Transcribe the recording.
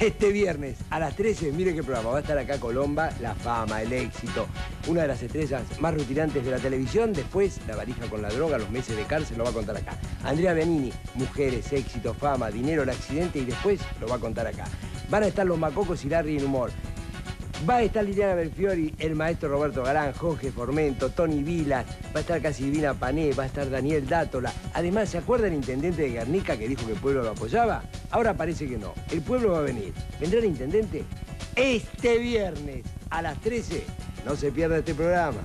Este viernes a las 13, mire qué programa, va a estar acá Colomba, la fama, el éxito, una de las estrellas más rutilantes de la televisión, después la varija con la droga, los meses de cárcel, lo va a contar acá. Andrea Benini, mujeres, éxito, fama, dinero, el accidente y después lo va a contar acá. Van a estar los Macocos y Larry en humor. Va a estar Liliana Belfiori, el maestro Roberto Galán, Jorge Formento, Tony Vilas, va a estar casi Divina Pané, va a estar Daniel Dátola. Además, ¿se acuerda el intendente de Guernica que dijo que el pueblo lo apoyaba? Ahora parece que no. El pueblo va a venir. ¿Vendrá el intendente? Este viernes a las 13. No se pierda este programa.